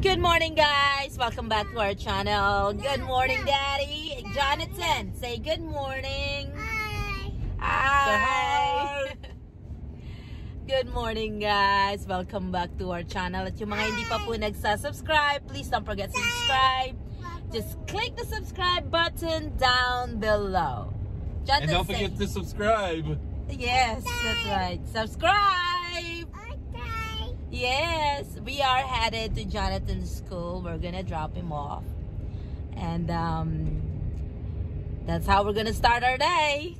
Good morning, guys. Welcome back to our channel. Good morning, Daddy. Jonathan, say good morning. Hi. Hi. Good morning, guys. Welcome back to our channel. At yung mga hindi pa po nagsasubscribe, please don't forget to subscribe. Just click the subscribe button down below. Jonathan, And don't say- forget to subscribe. Yes, that's right. Subscribe. Yes, we are headed to Jonathan's school. We're gonna drop him off, and um, that's how we're gonna start our day.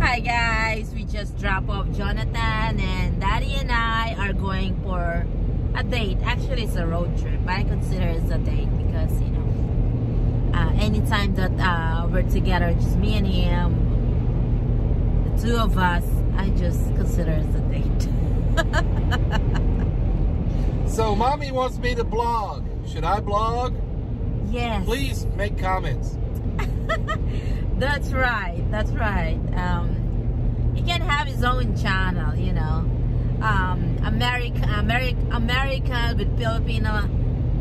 Hi guys, we just dropped off Jonathan, and Daddy and I are going for a date. Actually, it's a road trip. but I consider it a date because you know, uh, anytime that uh, we're together, just me and him, the two of us, I just consider it a date. So, mommy wants me to blog. Should I blog? yes. Please make comments. That's right. That's right. Um, he can have his own channel, you know. Um, America, America, America with Filipino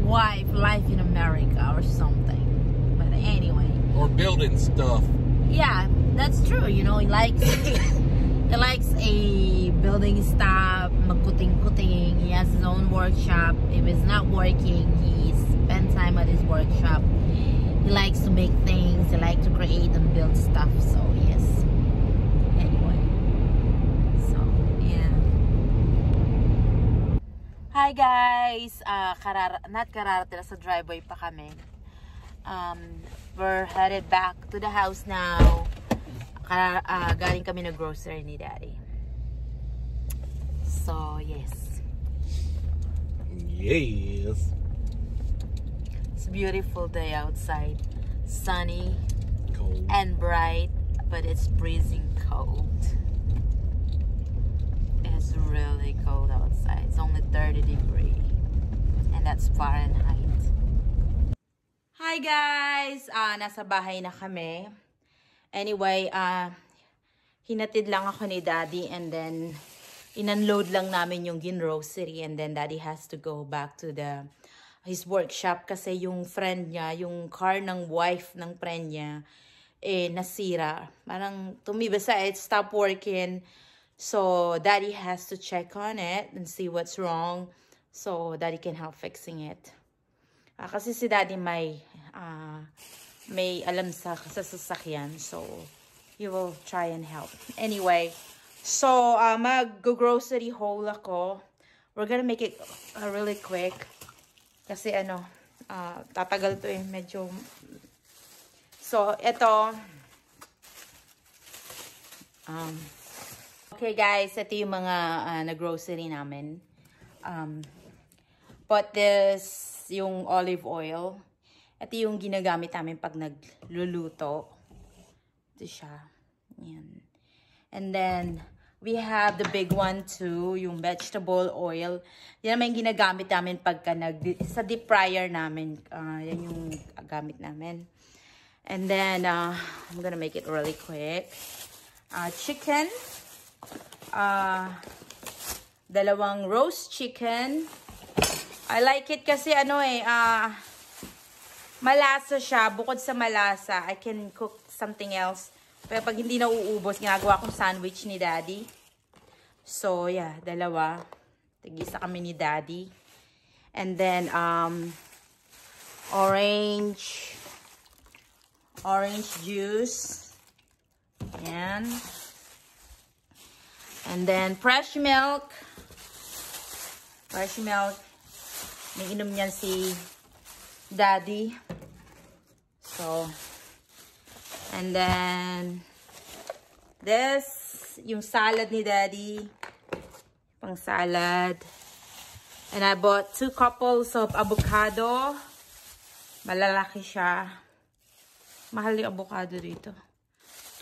wife, life in America or something. But anyway, Or building stuff. yeah, that's true. You know, he likes he likes a building stuff, magkuting-kuting. He has his own workshop. If it's not working, he spends time at his workshop. He likes to make things. He likes to create and build stuff. So yes. Anyway, so yeah. Hi guys, uh, karar not kararating sa driveway pa kami. Um, we're headed back to the house now. Kar uh, galing kami na grocery ni Daddy. So, yes. Yes. It's a beautiful day outside. Sunny Cold. and bright, but it's freezing cold. It's really cold outside. It's only 30 degree. And that's Fahrenheit. Hi guys! Ah, nasa bahay na kami. Anyway, ah hinatid lang ako ni Daddy and then in-unload lang namin yung grocery and then Daddy has to go back to the his workshop kasi yung friend niya, yung car ng wife ng friend niya, eh, nasira. Parang tumibasa, it stopped working. So, Daddy has to check on it and see what's wrong. So, Daddy can help fixing it. Ah, kasi si Daddy may ah, may alam sa, sa sasakyan. So, he will try and help. Anyway, so, uh, mag-grocery haul ako. We're gonna make it uh, really quick. Kasi ano, ah, tatagal to eh. Medyo... So, ito. Um, okay guys, ito yung mga ah, na-grocery namin. Um, But this, yung olive oil, ito yung ginagamit namin pag nagluluto. Ito siya. Yan. And then, we have the big one too, yung vegetable oil. Yan naman yung ginagamit namin pagka nag, sa deep fryer namin. Ah, yan yung gamit namin. And then, uh, I'm gonna make it really quick. Uh, chicken. Uh, dalawang roast chicken. I like it kasi ano eh, ah, malasa siya. Bukod sa malasa, I can cook something else. Pero pag hindi na uubos, ginagawa kong sandwich ni Daddy. So, yeah, dalawa. Tigisa kami ni Daddy. And then, um, orange, orange juice. Yan. And then, fresh milk. Fresh milk. May inom niyan si Daddy. So, and then, this, yung salad ni Daddy. Pang salad. And I bought two couples of avocado. Malalaki siya. Mahal yung avocado dito.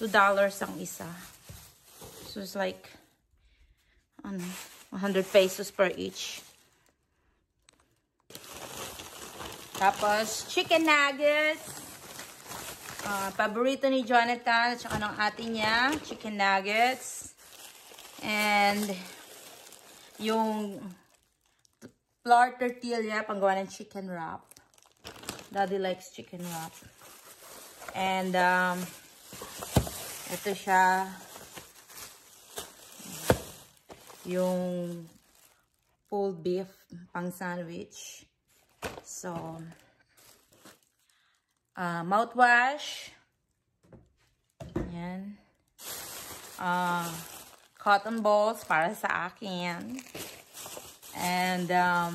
$2 ang isa. So, it's like, ano, 100 pesos per each. Tapos, chicken nuggets. Ah, paborito ni Jonathan at saka ng ate niya, chicken nuggets. And yung flour tortilla, panggawa ng chicken wrap. Daddy likes chicken wrap. And, um, ito siya. Yung pulled beef pang sandwich. So, uh, mouthwash. Yan. Uh, cotton balls para sa akin. And, um,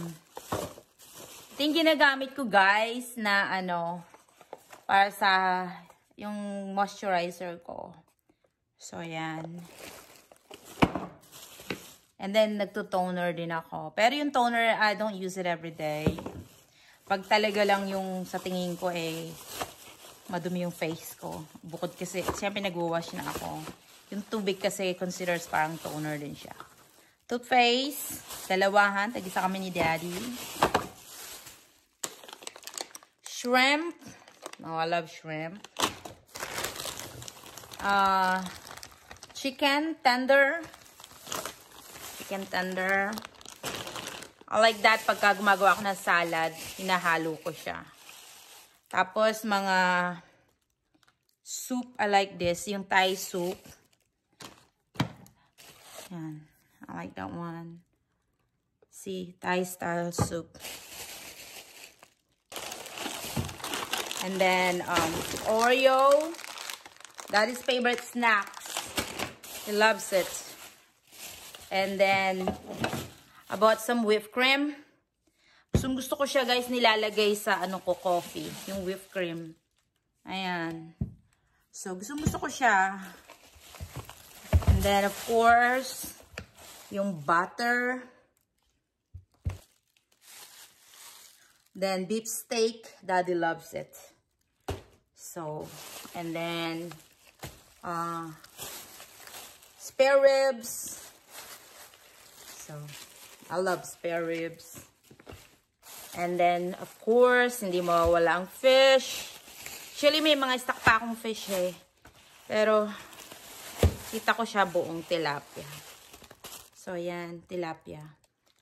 ito yung ginagamit ko, guys, na ano, para sa yung moisturizer ko. So, yan. And then, nagto-toner din ako. Pero yung toner, I don't use it every day. Pag talaga lang yung sa tingin ko, eh, madumi yung face ko. Bukod kasi, siyempre nagwawash na ako. Yung tubig kasi considers parang toner din siya. Toothpaste, dalawahan, tag-isa kami ni Daddy. Shrimp. Oh, I love shrimp. Uh, chicken tender. Chicken tender. I like that pagka gumagawa ako ng salad, hinahalo ko siya. Tapos, mga soup, I like this. Yung Thai soup. Yan. I like that one. See, Thai style soup. And then, um, Oreo. Daddy's favorite snacks. He loves it. And then, I bought some whipped cream. Gusto, gusto ko siya guys nilalagay sa ano ko, coffee. Yung whipped cream. Ayan. So, gusto gusto ko siya. And then, of course, yung butter. Then, beef steak. Daddy loves it. So, and then, uh, spare ribs. So, I love spare ribs. And then, of course, hindi mawawala ang fish. Actually, may mga stock pa akong fish eh. Pero, kita ko siya buong tilapia. So, yan, tilapia.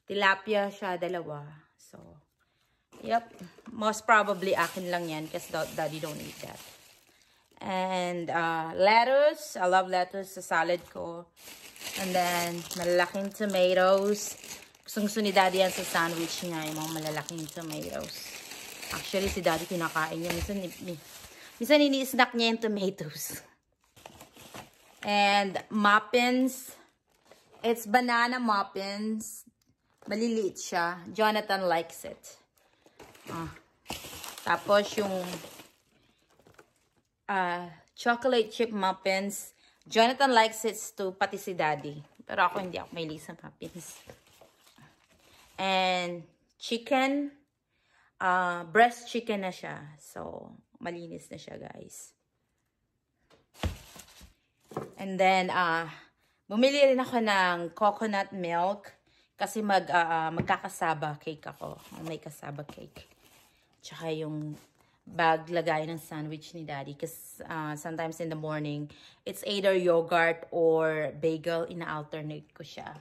Tilapia siya, dalawa. So, yep. Most probably, akin lang yan kasi daddy don't eat that. And, uh, lettuce. I love lettuce sa salad ko. And then, malalaking tomatoes. Gustong gusto ni Daddy yan sa sandwich niya, yung mga malalaking tomatoes. Actually, si Daddy kinakain niya. Minsan, minsan ini-snack niya yung tomatoes. And muffins. It's banana muffins. Maliliit siya. Jonathan likes it. Ah. Tapos yung uh, chocolate chip muffins. Jonathan likes it too, pati si Daddy. Pero ako hindi ako may sa muffins and chicken. Uh, breast chicken na siya. So, malinis na siya, guys. And then, uh, bumili rin ako ng coconut milk kasi mag, uh, magkakasaba cake ako. May kasaba cake. Tsaka yung bag lagay ng sandwich ni daddy. Kasi uh, sometimes in the morning, it's either yogurt or bagel. Ina-alternate ko siya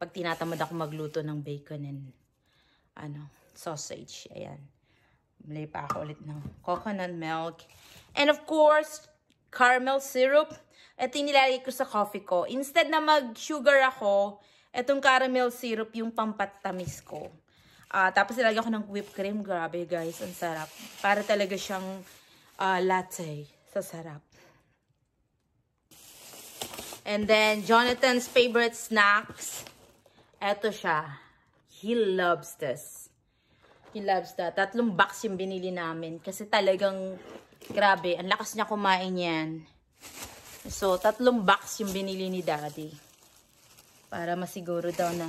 pag tinatamad ako magluto ng bacon and ano, sausage. Ayan. Bumili pa ako ulit ng coconut milk. And of course, caramel syrup. Ito yung nilalagay ko sa coffee ko. Instead na mag-sugar ako, itong caramel syrup yung pampatamis ko. Uh, tapos nilagay ako ng whipped cream. Grabe guys, ang sarap. Para talaga siyang uh, latte sa sarap. And then, Jonathan's favorite snacks. Eto siya. He loves this. He loves that. Tatlong box yung binili namin. Kasi talagang, grabe, ang lakas niya kumain yan. So, tatlong box yung binili ni Daddy. Para masiguro daw na.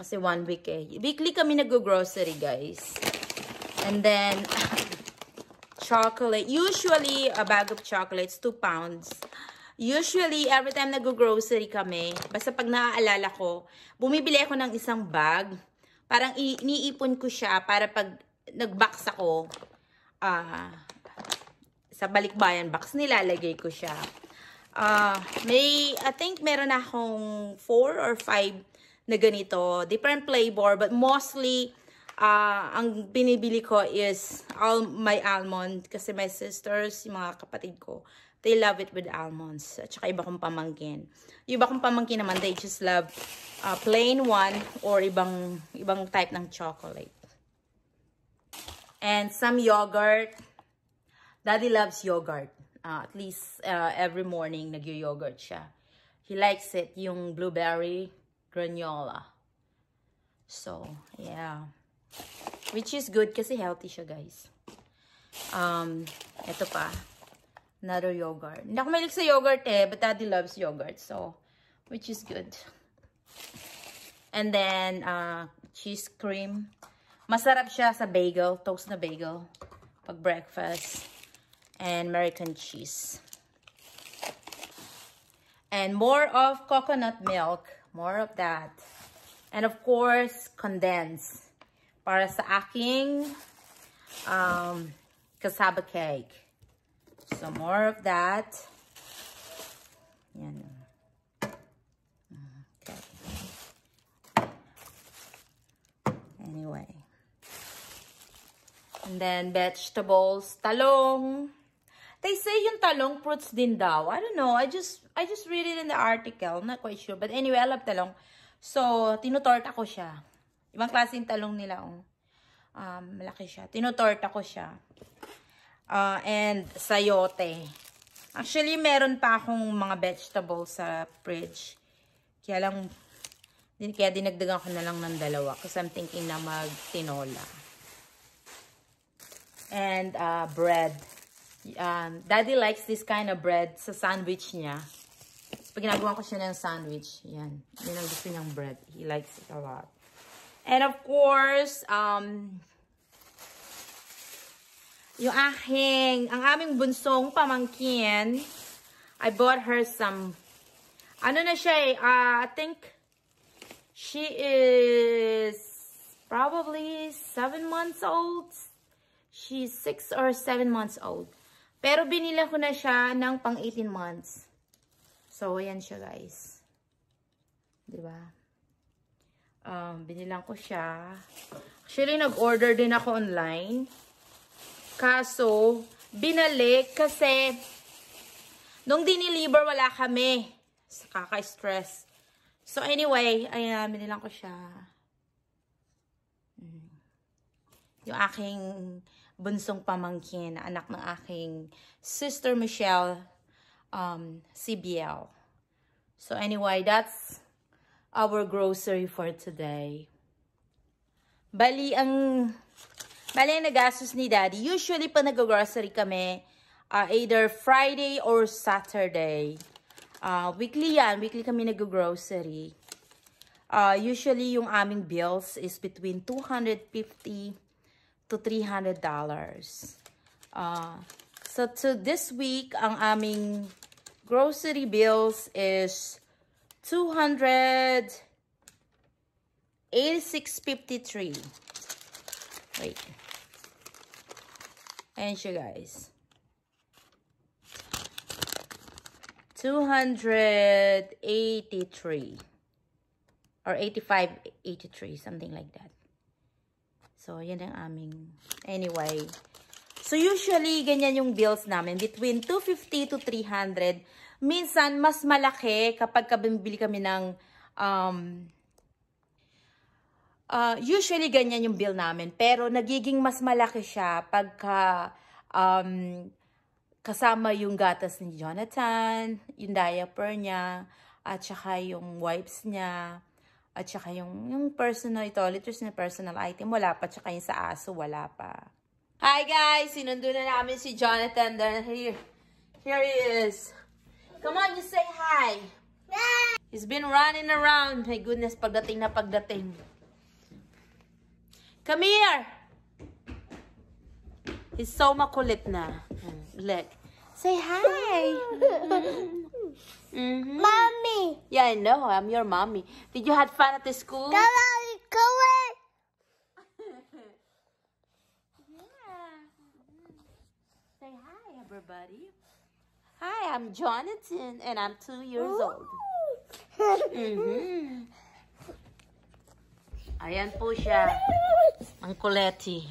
Kasi one week eh. Weekly kami nag-grocery, guys. And then, chocolate. Usually, a bag of chocolates, 2 pounds. Usually, every time nag-grocery kami, basta pag naaalala ko, bumibili ako ng isang bag. Parang iniipon ko siya para pag nag-box ako, uh, sa balikbayan box, nilalagay ko siya. Uh, may, I think meron akong 4 or 5 na ganito. Different flavor, but mostly, ah, ang binibili ko is all my almond. Kasi my sisters, yung mga kapatid ko, they love it with almonds. At saka iba kong pamangkin. Yung iba kong pamangkin naman, they just love ah, plain one or ibang, ibang type ng chocolate. And some yogurt. Daddy loves yogurt. Uh, at least uh, every morning nag-yogurt siya. He likes it, yung blueberry granola. So, yeah. Which is good kasi healthy siya, guys. Um, ito pa. Another yogurt. Hindi ako mahilig sa yogurt eh, but daddy loves yogurt. So, which is good. And then, uh, cheese cream. Masarap siya sa bagel, toast na bagel. Pag breakfast. And American cheese. And more of coconut milk. More of that. And of course, condensed. Para sa aking um, cassava cake. So, more of that. Yan. Okay. Anyway. And then, vegetables. Talong. They say yung talong fruits din daw. I don't know. I just I just read it in the article. I'm not quite sure. But anyway, I love talong. So, tinutorta ko siya. Ibang klaseng talong nila. Oh. Um, malaki siya. Tinutorta ko siya. Uh, and sayote. Actually, meron pa akong mga vegetables sa fridge. Kaya lang, din, kaya dinagdagan ko na lang ng dalawa. Kasi I'm thinking na mag-tinola. And uh, bread. Um, Daddy likes this kind of bread sa sandwich niya. Pag ginagawa ko siya ng sandwich, yan. Yan ang gusto niyang bread. He likes it a lot. And of course, um, yung aking, ang aming bunsong pamangkin, I bought her some, ano na siya eh, uh, I think, she is probably seven months old. She's six or seven months old. Pero binila ko na siya ng pang 18 months. So, ayan siya guys. Diba? Um, binilang ko siya. Actually, nag-order din ako online. Kaso, binalik kasi nung diniliver wala kami. Kaka-stress. So, anyway, ayan, binilang ko siya. Hmm. Yung aking bunsong pamangkin, anak ng aking sister Michelle, um, CBL. So anyway, that's our grocery for today. Bali, ang, ang nagastos ni Daddy. Usually, pa nag-grocery kami, uh, either Friday or Saturday. Uh, weekly yan. Weekly kami nag-grocery. Uh, usually, yung aming bills is between 250 to $300. Uh, so, to this week, ang aming grocery bills is 286.53. Wait. Ayan siya, guys. 283 or 85, 83, something like that. So, yan ang aming, anyway. So, usually, ganyan yung bills namin. Between 250 to 300. Minsan, mas malaki kapag bumibili kami ng, um, uh, usually, ganyan yung bill namin. Pero, nagiging mas malaki siya pagka, um, kasama yung gatas ni Jonathan, yung diaper niya, at saka yung wipes niya, at saka yung, yung personal toiletries na personal item, wala pa. Tsaka yung sa aso, wala pa. Hi guys! Sinundo na namin si Jonathan. Then here, here he is. Come on, you say hi. He's been running around. My goodness, pagdating na pagdating. Come here! He's so makulit na. Look. Say hi! Mm -hmm. Mommy. Yeah, I know. I'm your mommy. Did you have fun at the school? Go on, go in. yeah. Say hi, everybody. Hi, I'm Jonathan, and I'm two years old. Mm -hmm. Ayan po siya. Ang Coletti.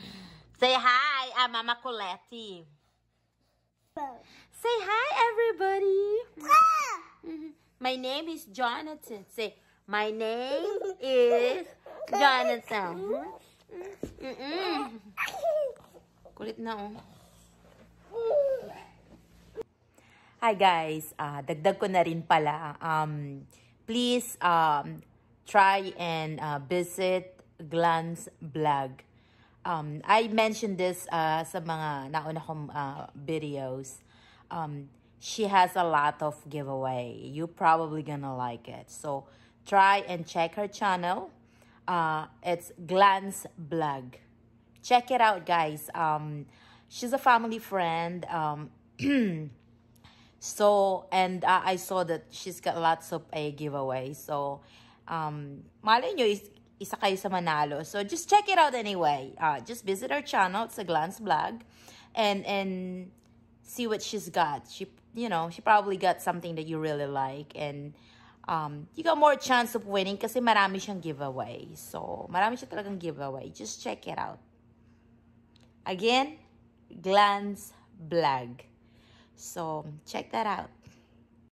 Say hi, ah, Mama Coletti. Say hi, everybody. My name is Jonathan. Say, my name is Jonathan. Mm-mm. Kulit na, oh. Hi guys, Ah, dagdag ko na rin pala. Um, please um, try and uh, visit Glance Blog. Um, I mentioned this uh, sa mga nauna kong uh, videos. Um, she has a lot of giveaway. You probably gonna like it. So try and check her channel. Uh, it's Glance Blog. Check it out, guys. Um, she's a family friend. Um, So, and uh, I saw that she's got lots of a giveaway. So, um, malay nyo, is, isa kayo sa manalo. So, just check it out anyway. Uh, just visit her channel. It's a Glance Blog. And, and see what she's got. She, you know, she probably got something that you really like. And, um, you got more chance of winning kasi marami siyang giveaway. So, marami siya talagang giveaway. Just check it out. Again, Glance Blog. So, check that out.